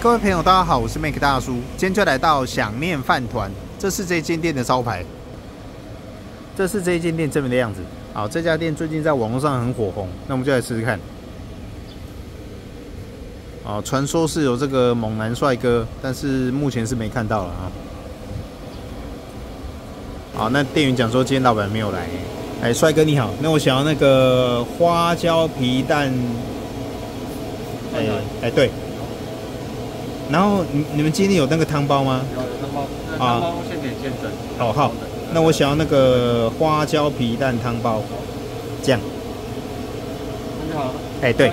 各位朋友，大家好，我是 Make 大叔，今天就来到想念饭团，这是这间店的招牌，这是这一间店正面的样子。好，这家店最近在网络上很火红，那我们就来试试看。哦，传说是有这个猛男帅哥，但是目前是没看到了啊。好，那店员讲说今天老板没有来。哎，帅哥你好，那我想要那个花椒皮蛋。哎哎对。然后你你们今天有那个汤包吗？有有汤包，汤包现点现蒸。好好，那我想要那个花椒皮蛋汤包，这样。你好。哎对。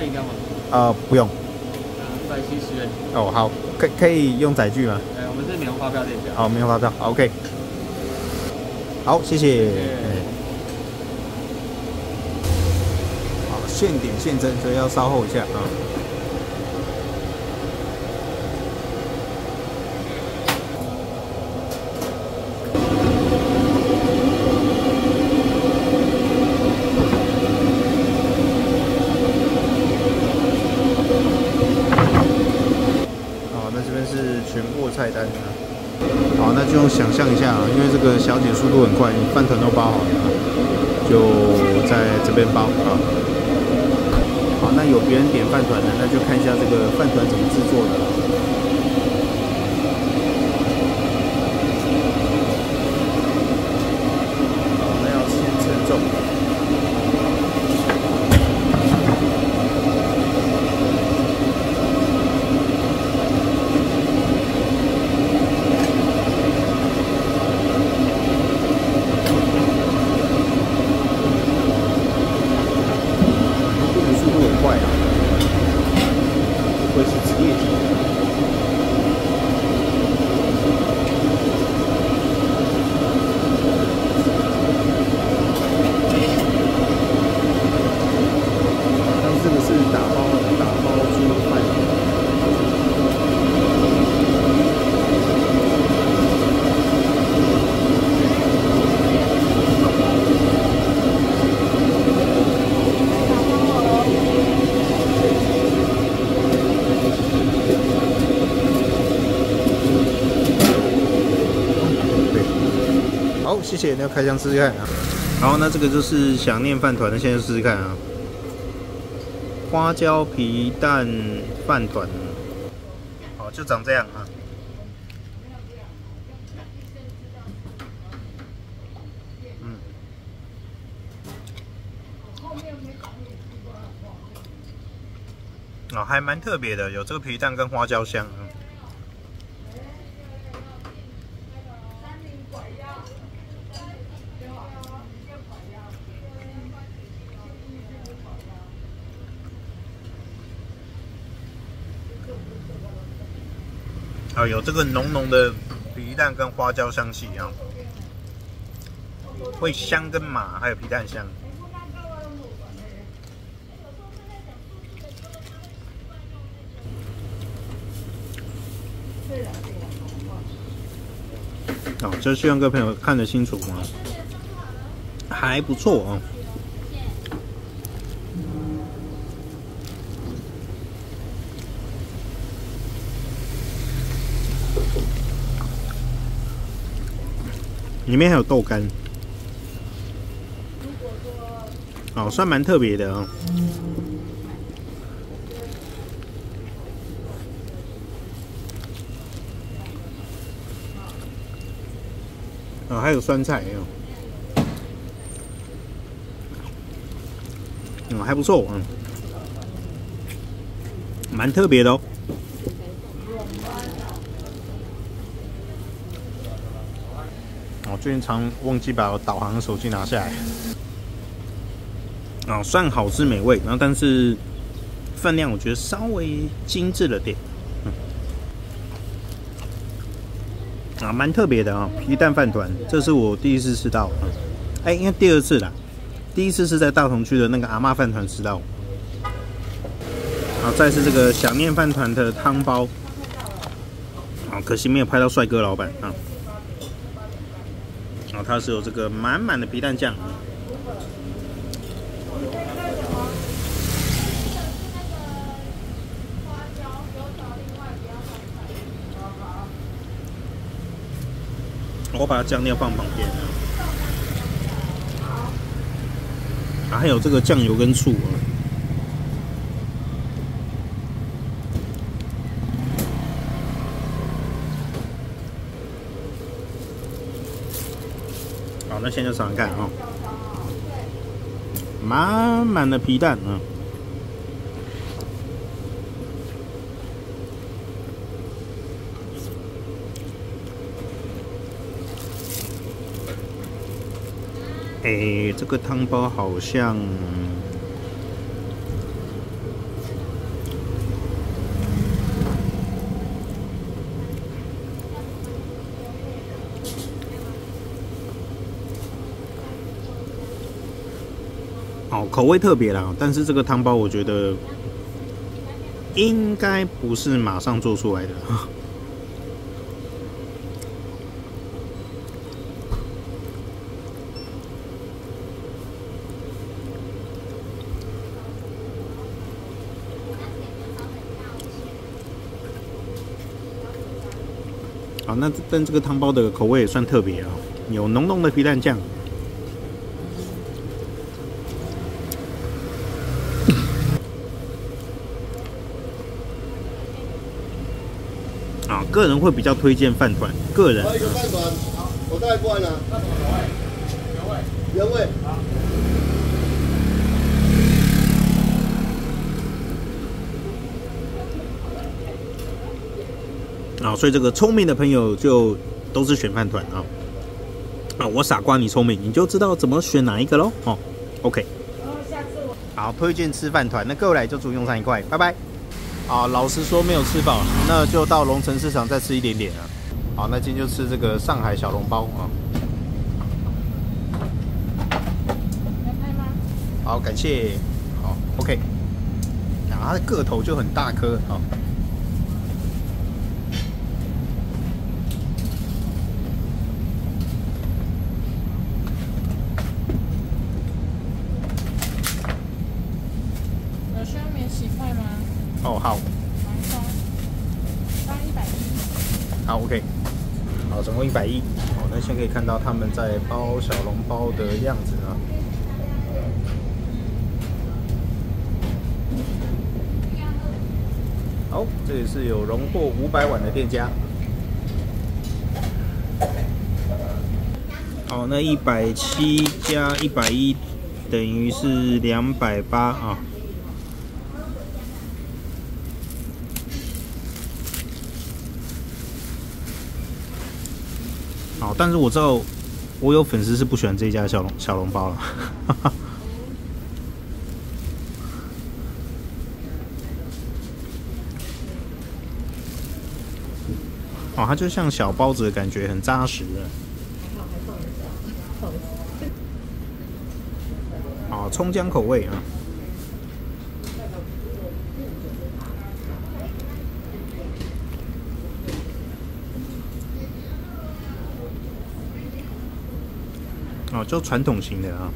呃不用。一百七十元。哦好，可可以用载具吗？哎，我们是免发票店家。好，免发票，OK。好，谢谢。好，现点现蒸，所以要稍后一下啊。菜单啊，好，那就用想象一下啊，因为这个小姐速度很快，饭团都包好了，就在这边包啊。好，那有别人点饭团的，那就看一下这个饭团怎么制作的。好，那要先称重好谢谢，那开箱试试看啊。然后呢这个就是想念饭团的，现在试试看啊。花椒皮蛋饭团，好，就长这样啊。嗯。哦，还蛮特别的，有这个皮蛋跟花椒香。啊，有这个浓浓的皮蛋跟花椒香气啊，会香跟麻，还有皮蛋香。好，这希望各位朋友看得清楚吗？还不错啊。里面还有豆干，哦，算蛮特别的哦。哦，还有酸菜哦，嗯，还不错，嗯，蛮特别的哦。最近常忘记把我导航的手机拿下来，啊，算好吃美味，然后但是分量我觉得稍微精致了点，啊，蛮特别的啊，皮蛋饭团，这是我第一次吃到，哎，应该第二次啦，第一次是在大同区的那个阿妈饭团吃到，好，再是这个想念饭团的汤包，好，可惜没有拍到帅哥老板啊。它是有这个满满的皮蛋酱，我把它酱料放旁边啊，还有这个酱油跟醋啊。那现在就尝尝看啊，满满的皮蛋啊。哎，这个汤包好像，口味特别啦，但是这个汤包我觉得应该不是马上做出来的。好，那但这个汤包的口味也算特别啊，有浓浓的皮蛋酱。啊，个人会比较推荐饭团，个人。有饭团，好，我带过来了。原味，原味，好。啊，所以这个聪明的朋友就都是选饭团啊。啊，我傻瓜，你聪明，你就知道怎么选哪一个喽。哦，OK。好，推荐吃饭团，那各位来就祝用上一块，拜拜。啊，老实说没有吃饱，那就到龙城市场再吃一点点啊。好，那今天就吃这个上海小笼包啊。好，感谢。好，OK。啊，它的个头就很大颗啊。哦，好。一百一。好好，OK。好，总共一百一。好，那现在可以看到他们在包小笼包的样子啊。好，这里是有荣获五百碗的店家。好，那一百七加一百一等于是两百八啊。好，但是我知道我有粉丝是不喜欢这家小笼小笼包了。哦，它就像小包子的感觉，很扎实的。哦，葱姜口味啊。哦，就传统型的啊。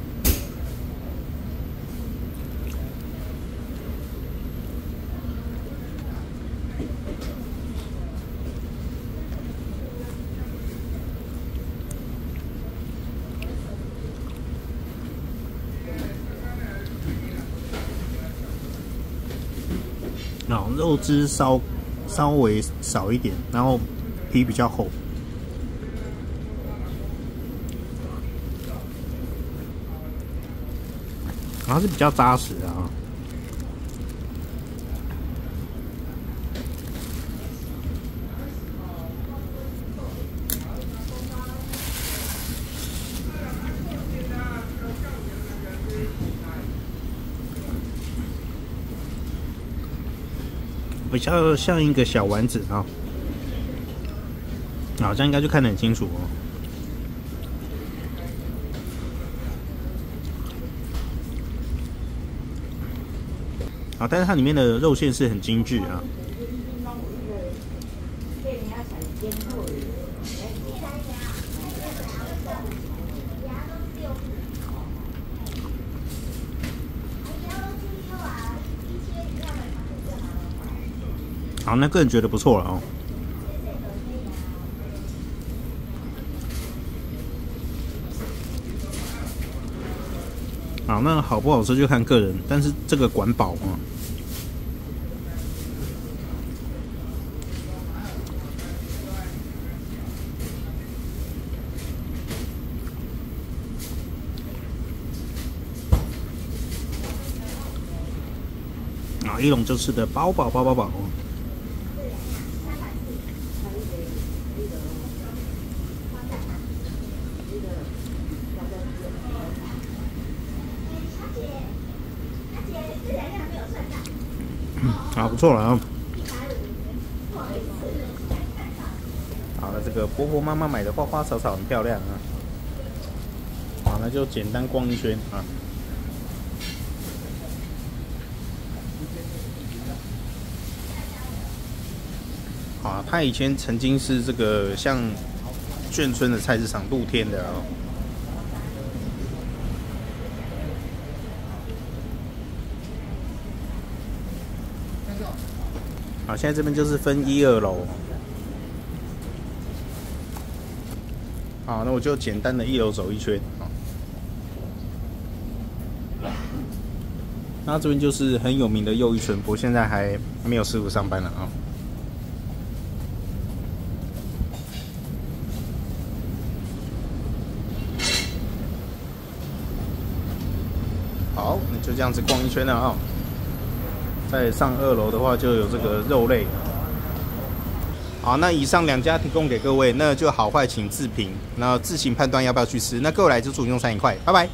然后肉汁稍稍微少一点，然后皮比较厚。它是比较扎实的啊，比较像一个小丸子啊，好，像应该就看得很清楚哦。啊，但是它里面的肉馅是很精致啊。好，那个人觉得不错了哦。好，那好不好吃就看个人，但是这个管饱啊。啊，一笼就吃的饱饱饱饱饱。好，不错了啊。好了，这个婆婆妈妈买的花花草草很漂亮啊。好，那就简单逛一圈啊。啊，他以前曾经是这个像眷村的菜市场露天的哦。好，现在这边就是分一二楼。好，那我就简单的一楼走一圈。那这边就是很有名的又一村，不过现在还没有师傅上班了啊。好，那就这样子逛一圈了啊。再上二楼的话，就有这个肉类。好，那以上两家提供给各位，那就好坏请自评，那自行判断要不要去吃。那各位来就祝用餐愉快，拜拜。